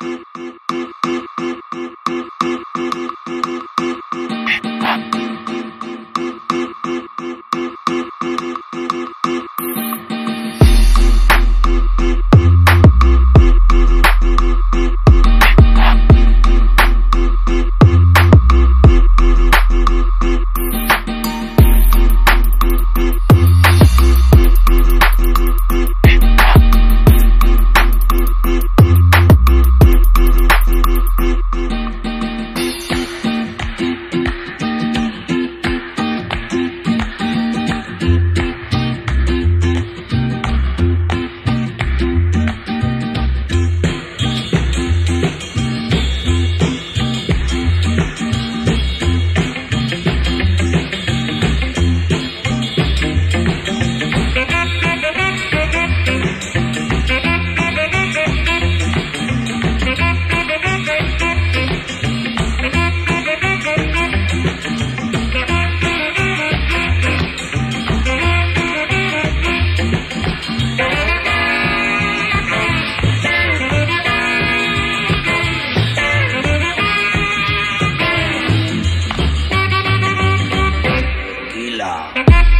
Boop, boop, boop. Yeah.